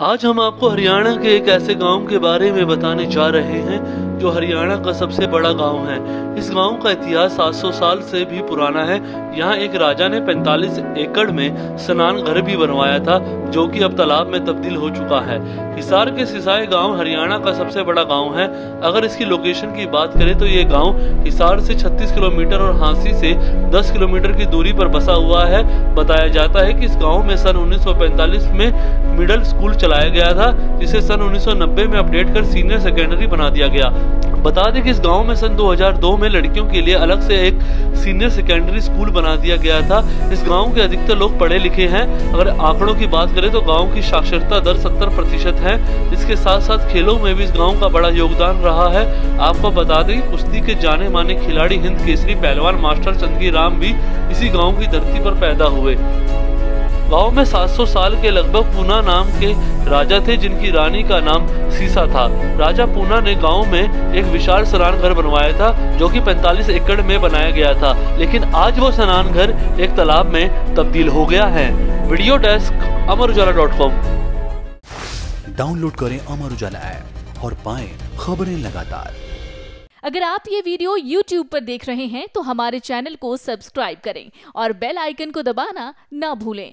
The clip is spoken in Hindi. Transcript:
आज हम आपको हरियाणा के एक ऐसे गाँव के बारे में बताने जा रहे हैं, जो हरियाणा का सबसे बड़ा गाँव है। इस गाँव का इतिहास 700 साल से भी पुराना है। यहाँ एक राजा ने 45 एकड़ में स्नान घर भी बनवाया था, जो कि अब तालाब में तब्दील हो चुका है। हिसार के सिसाई गाँव हरियाणा का सबसे बड़ा गाँव है। अगर इसकी लोकेशन की बात करें तो ये गाँव हिसार से 36 किलोमीटर और हांसी से 10 किलोमीटर की दूरी पर बसा हुआ है। बताया जाता है कि इस गाँव में सन 1945 में मिडिल स्कूल चलाया गया था, जिसे सन 1990 में अपडेट कर सीनियर सेकेंडरी बना दिया गया। बता दें कि इस गाँव में सन 2002 में लड़कियों के लिए अलग से एक सीनियर सेकेंडरी स्कूल बना दिया गया था। इस गाँव के अधिकतर लोग पढ़े लिखे हैं। अगर आंकड़ों की बात करें तो गाँव की साक्षरता दर 70 प्रतिशत है। इसके साथ साथ खेलों में भी इस गाँव का बड़ा योगदान रहा है। आपको बता दें, कुश्ती के जाने माने खिलाड़ी हिंद केसरी पहलवान मास्टर चंदगी राम भी इसी गाँव की धरती पर पैदा हुए। गाँव में 700 साल के लगभग पूना नाम के राजा थे जिनकी रानी का नाम सीसा था। राजा पूना ने गाँव में एक विशाल स्नान घर बनवाया था जो कि 45 एकड़ में बनाया गया था। लेकिन आज वो स्नान घर एक तालाब में तब्दील हो गया है। Video desk Amar Ujala dot com. Download करें अमर उजाला ऐप और पाए खबरें लगातार। अगर आप ये वीडियो YouTube पर देख रहे हैं तो हमारे चैनल को सब्सक्राइब करें और बेल आइकन को दबाना ना भूलें।